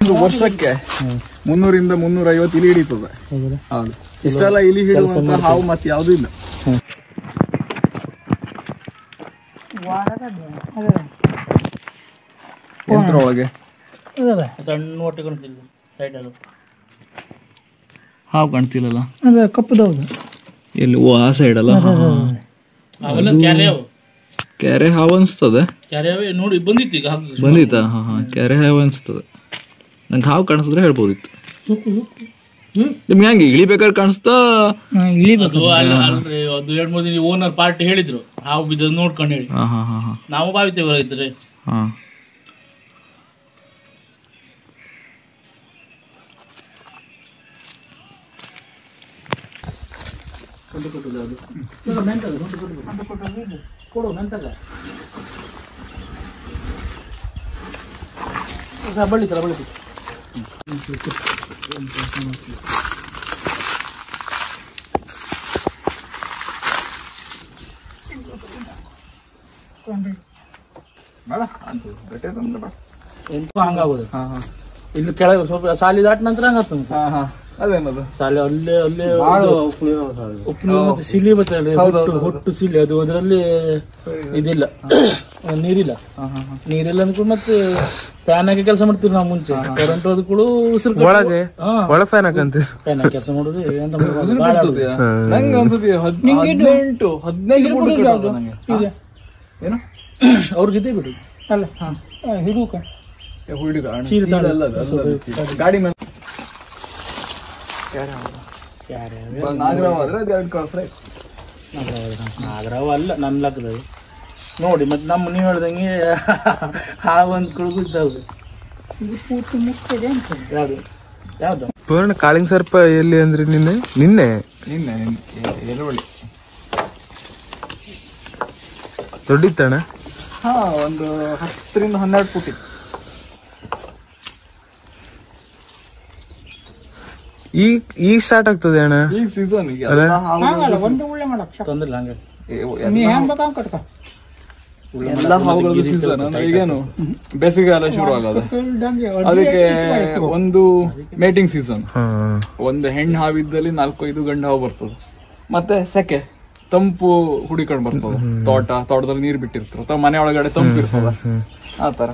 ಒಂದು ವರ್ಷಕ್ಕೆ ಮುನ್ನೂರಿಂದ ಮುನ್ನೂರ ಐವತ್ತು ಇಲಿ ಹಿಡಿತದೆ. ಹೌದು? ಇಷ್ಟೆಲ್ಲ ಇಲಿ ಹಿಡಿಯುವಂತ ಹಾವು ಮತ್ತೆ ಯಾವುದೂ ಇಲ್ಲ. ಯಂತ್ರ ಒಳಗೆ ಸಣ್ಣ ಹೊಟ್ಟೆ ಕಾಣ್ತಿಲ್ಲ ಸೈಡಲ್ಲಿ ಹಾವು ಕಾಣ್ತಿಲ್ಲಲ್ಲ? ಅದೇ ಕಪ್ಪದೌದು. ಎಲ್ಲಿ? ಓ ಆ ಸೈಡ್ ಅಲ್ಲ? ಅವೆಲ್ಲ ಕ್ಯಾರೆ ಅವು. ಕೆರೆ ಹಾವು ಅನ್ಸ್ತದೆ. ಕ್ಯಾರೆ ಅವೇ ನೋಡಿ ಬಂದಿತ್ತು ಈಗ ಬಂದಿತ್ತಾ? ಹಾ ಹಾ ಕ್ಯಾರೆ ಹಾವು ಅನ್ಸ್ತದೆ. ನಂಗೆ ಹಾವು ಕಾಣಿಸಿದ್ರೆ ಹೇಳ್ಬೋದಿತ್ತು. ನಿಮ್ಗೆ ಹಂಗೆ ಇಳಿಬೇಕಾದ್ರೆ ಕಾಣಿಸ್ತಾ? ಇಳಿಬೇಕು ಅದು ಎರಡು ಮೂರು ದಿನ ಓನರ್ ಪಾರ್ಟಿ ಹೇಳಿದ್ರು. ಹಾವು ಬಿದ್ದ ನೋಡ್ಕೊಂಡು ಹೇಳಿ. ಹಾ ಹಾ ಹಾ ಹಾ. ನಾವು ಬಾವಿತೇವರ ಇದ್ರೆ ಹಾ. ಕೊಡು ಮೆಂತಗ ಬಳಿತಲ್ಲ ಬಳಿತು ಬೇಡ ಅಂತ ಗಟ್ಟಿ ತಂದ್ರೆ ಬೇಡ. ಎಂತ ಹಂಗಾಗೋದು. ಹಾ ಹಾ. ಇನ್ನು ಕೆಳಗೆ ಸ್ವಲ್ಪ ಸಾಲಿ ದಾಟ ನಂತರ ಹಂಗ ಹಾ ಹಾ. ಅದೇನದು? ಸಾಲಿ ಅಲ್ಲೇ ಅಲ್ಲೇ ಉಪ್ಪು ಮತ್ತೆ ಸಿಲಿ ಬರ್ತದೆ ಹೊಟ್ಟು ಸಿಲಿ ಅದು ಅದರಲ್ಲಿ ಇದಿಲ್ಲ. ನೀರಿಲ್ಲ. ಹಾ ಹಾ ಹಾ. ನೀರಿಲ್ಲ ಅಂದ್ಕೊಂಡು ಮತ್ತೆ ಫ್ಯಾನ್ ಹಾಕಿ ಕೆಲಸ ಮಾಡ್ತೀವಿ ನಾವು ಮುಂಚೆ. ಕರೆಂಟ್ ಹೋದ್ಕೂಳು ಉಸಿರು ಒಳಗೆ? ಒಳ ಫ್ಯಾನ್ ಹಾಕಂತ. ಫ್ಯಾನ್ ಹಾಕಿ ಕೆಲಸ ಮಾಡುದು. ನಂಗೆ ಹದಿನೈದು ಫುಟ್ ಕಟ್ಟೋದು ನಂಗೆ. ಏನು? ಅವ್ರಿಗೆ ಇದೇ ಬಿಡು ಅಲ್ಲ ಹಾ. ಹಿಡುಕ. ಗಾಡಿ ಮೇಲೆ ನಾಗರಾವ್ ಆದ್ರೆ ಅಲ್ಲ ನನ್ನ ಲೆಕ್ಕದಲ್ಲಿ ನೋಡಿ ಮತ್ತೆ ನಮ್ಮ ನೀವು ಹೇಳ್ದಂಗೆ ಹಾವು ಅಂದ್ಕೊಳ್ಗೂ ಇದ್ದಾವೆ. ಇದು ಪೂರ್ತಿ ಮುಕ್ತಿದೆ ಅಂತ ಯಾವುದು? ಯಾವ್ದು? ಪೂರ್ಣ ಕಾಳಿಂಗ್ ಸರ್ಪ ಎಲ್ಲಿ ಅಂದ್ರೆ ನಿನ್ನೆ? ನಿನ್ನೆ? ನಿನ್ನೆ ನಿನ್ನೆ ದೊಡ್ಡಿತ್ತಣ್ಣ? ಹಾ ಒಂದು ಹತ್ತರಿಂದ ಹನ್ನೆರಡು ಫುಟ್ ಇತ್ತು. ಈಗ ಈಗ ಸ್ಟಾರ್ಟ್ ಆಗ್ತದೆ ಅಣ್ಣ? ಈಗ ಸೀಸನ್ ಒಂದು ಒಳ್ಳೆ ಮಾಡಕ್. ತೊಂದ್ರೆ ಇಲ್ಲ ಹಂಗೆ. ನೀ ಹೆಂಗ್ ಬೇಕಾ ಕಟ್ಕ. ಎಲ್ಲ ಹಾವುಗಳದ್ದು ಸೀಸನ್ ಈಗೇನು ಬೇಸಿಗೆಗಾಲ ಶುರು ಆಗೋದು. ಅದಕ್ಕೆ ಒಂದು ಮೇಟಿಂಗ್ ಸೀಸನ್ ಹಾ. ಒಂದು ಹೆಣ್ಣು ಹಾವಿದ್ದಲ್ಲಿ ನಾಲ್ಕು ಐದು ಗಂಡು ಹಾವು ಬರ್ತದೆ. ಮತ್ತೆ ಸೆಕೆ ತಂಪು ಹುಡಿಕೊಂಡ್ ಬರ್ತದ. ತೋಟ ತೋಟದಲ್ಲಿ ನೀರು ಬಿಟ್ಟಿರ್ತಾರ. ಅಥವಾ ಮನೆ ಒಳಗಡೆ ತಂಪು ಇರ್ತದೆ. ಆ ತರ.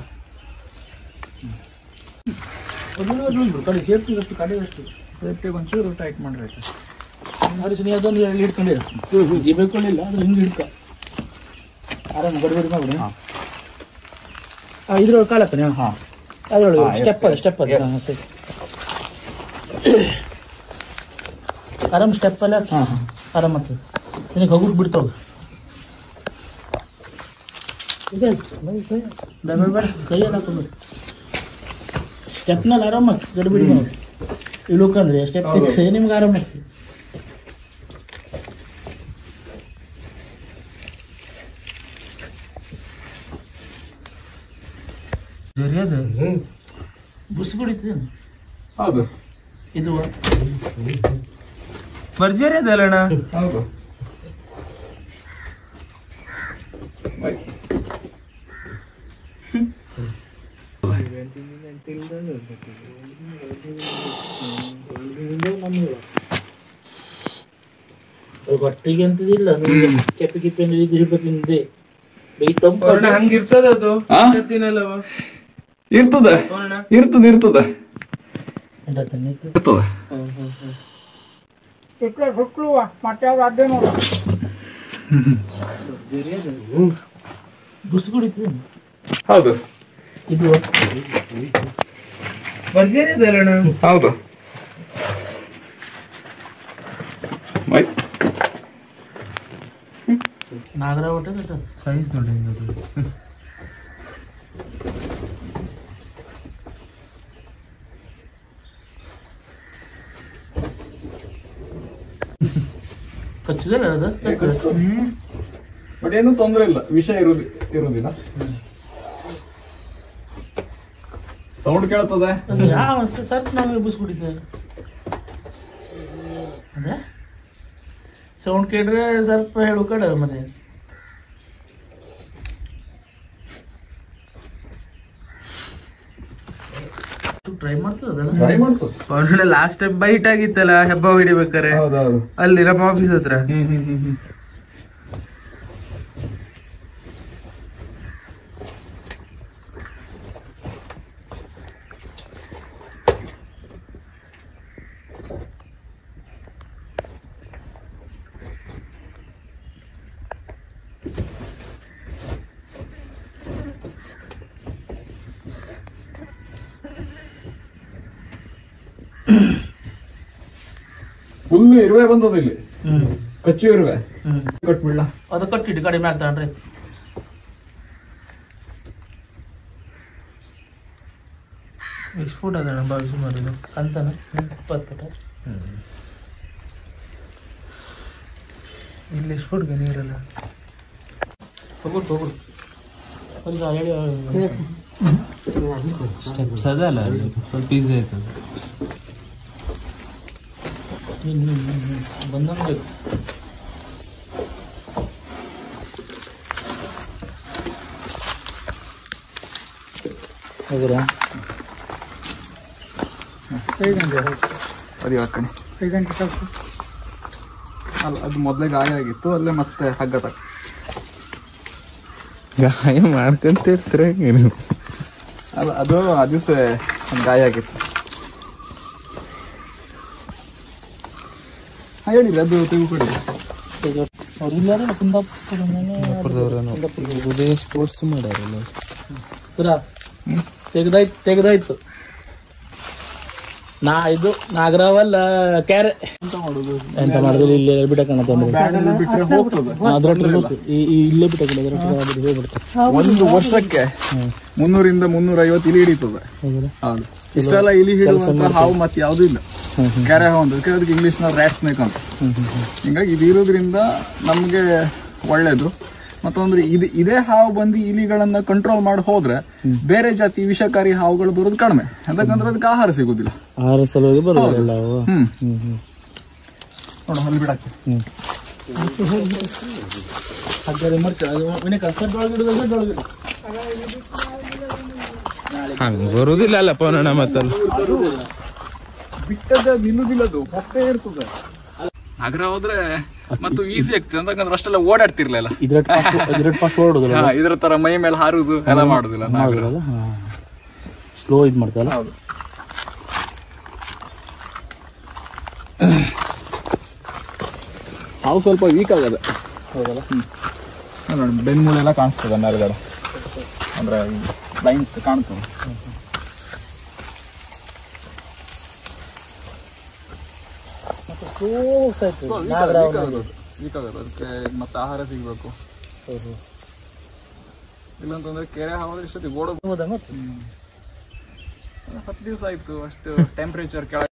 ಕಡೆ ಸೇಫ್ಟಿ ಅಷ್ಟು ಕಡೆ ಅಷ್ಟು ಸೇಫ್ಟಿ ಒಂಚೂರು ಟೈಟ್ ಮಾಡ್ರಿ ಹರಿಸಿ ನೀ ಅದೊಂದು ಇಲ್ಲಿ ಹಿಡ್ಕೊಂಡಿಲ್ಲ ಈ ಬೇಕೊಳ್ಳಿಲ್ಲ ಅದ್ರ ಹಿಂಗೆ ಹಿಡ್ಕ. ಆರಾಮ ಗಡಿಬಿಡಿ ಮಾಡ್ಬಿಡಿ ಇದ್ರೊಳಗೆ ಕಾಲತ್ತಾನೆ ಹಾಂ. ಅದ್ರೊಳಗೆ ಸ್ಟೆಪ್ ಅದ ಸ್ಟೆಪ್ ಅದ. ಹಾಂ ಸರಿ. ಆರಾಮ್ ಸ್ಟೆಪ್ ಅಲ್ಲ ಹಾಂ ಹಾಂ. ಆರಾಮ ಆಗ್ತದೆ ನಿನಗೆ ಹಗುರು ಬಿಡ್ತಾವ ಇದೆ ಬೇಡ ಕೈಯಲ್ಲಿ ಹಾಕೊಂಡ್ಬಿಡಿ ಸ್ಟೆಪ್ನಲ್ಲಿ ಆರಾಮ ಗಡ್ಬಿಡಿ ಮಾಡಿ ಇಳುಕಂದ್ರೆ ಸ್ಟೆಪ್ ನಿಮ್ಗೆ ಆರಾಮ ಆಗ್ತದೆ ಬುಸ್ ಕುಡಿತೀವಿ ಹೌದು. ಇದು ಭರ್ಜರಿ ಅದಲ್ಲ ಅಣ್ಣ ಹೌದು ಹೊಟ್ಟಿಗೆ ಅಂತದಿಲ್ಲ ಕೆಪ್ಪಿ ಕಿಪ್ಪಿ ಅಂದ್ರೆ ಹಂಗಿರ್ತದ ಅದು? ಇರ್ತದೆ. ಹೌದು. ಇದು ಹೌದು. ಮೈ ನಾಗರ ಹೊಟ್ಟೆ ಸೈಜ್ ನೋಡಿ ಹೆಂಗದು. ಕಚ್ಚಿದಲ್ಲ ಅದು ಬಟ್ ಏನು ತೊಂದ್ರೆ ಇಲ್ಲ ವಿಷ ಇರುದಿ ಇರುದಿಲ್ಲ ಸೌಂಡ್ ಕೇಳ್ತದೆ? ಸರ್ ನಾವು ಎಬ್ಬಿಸ್ಬಿಟ್ಟಿದ್ದೆ ಅದೇ? ಸೌಂಡ್ ಕೇಳ್ರೆ ಸರ್ಪ್ ಹೇಳು ಕಡೆ ಮತ್ತೆ ಟ್ರೈ ಮಾಡ್ತದಲ್ಲ ಟ್ರೈ ಲಾಸ್ಟ್ ಟೈಮ್ ಬೈಟ್ ಆಗಿತ್ತಲ್ಲ ಹೆಬ್ಬ ಹಿಡಿಬೇಕಾರೆ ಅಲ್ಲಿ ನಮ್ಮ ಆಫೀಸ್ ಹತ್ರ. ಹ್ಮ್ ಹ್ಮ್ ಹ್ಮ್. ಫುಲ್ ಇರುವೆ ಬಂದದ ಇಲ್ಲಿ. ಹ್ಮ್. ಕಚ್ಚು ಇರುವೆ. ಹ್ಮ್. ಕಟ್ಬಿಡ್ಲ. ಅದು ಕಟ್ಟಿಟ್ಟು ಕಡಿಮೆ ಆಗ್ತಾನ್ರಿ ಎಷ್ಟು ಫುಟ್ ಅದಣ್ಣ ಬಾವಿ ಸುಮಾರು ಇದು? ಕಂತನ? ಇಪ್ಪತ್ತು ಫುಟ? ಇಲ್ಲಿ ಎಷ್ಟು ಫುಟ್ಗೆ ನೀರಲ್ಲ? ತಗೊಳ್ ಹೋಗ್ಬಿಡು ಒಂದು ಹೇಳಿ ಸ್ಟೆಪ್ಸ್ ಅದಲ್ಲ ಸ್ವಲ್ಪ ಈಸಿ ಆಯ್ತದ. ಬಂದಂಗೆ ಬೇಕು ಹೌದಾ ಐದು ಗಂಟೆ ಅದು ಐದು ಗಂಟೆ ಸಾಕು ಅಲ್ಲ ಅದು ಮೊದಲೇ ಗಾಯ ಆಗಿತ್ತು ಅಲ್ಲೇ ಮತ್ತೆ ಹಗ್ಗ ತಕ್ಕ ಗಾಯ ಮಾಡ್ಕೊಂತ ಇರ್ತೀರ ನೀವು ಅಲ್ಲ ಅದು ಆ ದಿವಸ ಒಂದು ಗಾಯ ಆಗಿತ್ತು. ಹೇಳಿಲ್ಲ ಅದು ತೆಗೆದುಕೊಡಿ ಉದಯ ಸ್ಪೋರ್ಟ್ಸ್ ಮಾಡ್ಯಾರಲ್ಲ ಸುರ ತೆಗ್ದಾಯ್ತು ತೆಗ್ದಾಯ್ತು. ನಾ ಇದು ನಾಗರಾವಲ್ಲ ಕ್ಯಾರೆ. ಎಂತ ಮಾಡುದು? ಎಂತ ಇಲ್ಲೇ ತೊಂದ್ರೆ ಹೋಗ್ತದೆ. ಈ- ಈ ಇಲ್ಲೇ ಹೋಗ್ಬಿಡ್ತಾರೆ ಒಂದು ವರ್ಷಕ್ಕೆ ಮುನ್ನೂರಿಂದ ಮುನ್ನೂರ ಐವತ್ತು ಇಲಿ ಹಿಡಿತದೆ. ಹೌದು? ಇಷ್ಟೆಲ್ಲ ಇಲಿ ಹಿಡಿಯುವಂತ ಹಾವು ಮತ್ತೆ ಯಾವ್ದು ಇಲ್ಲ. ಕೆರೆ ಒಂದು ಅದಕ್ಕೆ ಅದಕ್ಕೆ ಇಂಗ್ಲೀಷ್ನ ರ್ಯಾಕ್ಸ್ ರ್ಯಾಟ್ ಸ್ನೇಕ್ ಅಂತ ಹಿಂಗಾಗಿ ಇದು ಇರೋದ್ರಿಂದ ನಮಗೆ ಒಳ್ಳೇದು. ಮತ್ತೊಂದ್ರೆ ಇದು ಇದೇ ಹಾವು ಬಂದು ಇಲಿಗಳನ್ನ ಕಂಟ್ರೋಲ್ ಮಾಡಿ ಹೋದ್ರೆ ಬೇರೆ ಜಾತಿ ವಿಷಕಾರಿ ಹಾವುಗಳು ಬರೋದು ಕಡಿಮೆ. ಯಾಕಂದ್ರೆ ಅದಕ್ಕೆ ಆಹಾರ ಸಿಗುದಿಲ್ಲ. ಆಹಾರ ಸಲುವಾಗಿ ಬರೋದಿಲ್ಲ ನೋಡು ಅಲ್ಲಿ ಬಿಡಾಕಿ ಹ್ಮ್. ಹಾಗಾದ್ರೆ ಸಡ್ಡೊಳಗೆ ಇಡು. ಹಂಗ ಬರುದಿಲ್ಲ ಅಲ್ಲ ಪೋನಣ್ಣ ಮತ್ತಲ್ಲ. ಬಿಟ್ಟದ ನಿಲ್ಲುದಿಲ್ಲ ಅದು ಹೊಟ್ಟೆ ಇರ್ತದೆ. ನಗರ ಹೋದ್ರೆ ಮತ್ತು ಈಸಿ ಆಗ್ತದೆ. ಅಂತಂದ್ರೆ ಅಷ್ಟೆಲ್ಲ ಓಡಾಡ್ತಿರ್ಲಿಲ್ಲ. ಇದ್ರ ತರ ಮೈ ಮೇಲೆ ಹಾರುದು ಎಲ್ಲ ಮಾಡುದಿಲ್ಲ ನಾಗರ ಸ್ಲೋ ಇದು ಮಾಡ್ತಲ್ಲ? ಹೌದು. ಹಾವು ಸ್ವಲ್ಪ ವೀಕ್ ಆಗದೆ. ಹೌದಲ್ಲ? ನೋಡಿ ಬೆನ್ಮೂಳೆ ಎಲ್ಲ ಕಾಣಿಸ್ತದೆ ಮೇಲ್ಗಡೆ ಅಂದ್ರೆ ಲೈನ್ಸ್ ಕಾಣ್ತದೆ ಮತ್ತೆ ಕ್ಲೋಸ್ ಆಯ್ತು ನಾಗರ ವೀಕ್ ಆಗದೆ ಅದಕ್ಕೆ ಮತ್ತೆ ಆಹಾರ ಸಿಗ್ಬೇಕು. ಇಲ್ಲಂತಂದ್ರೆ ಕೆರೆ ಹಾವಾದ್ರೆ ಇಷ್ಟೊತ್ತಿಗೆ ಓಡೋದು ಹತ್ತು ದಿವಸ ಆಯ್ತು ಅಷ್ಟು ಟೆಂಪರೇಚರ್ ಕೆಳಗೆ.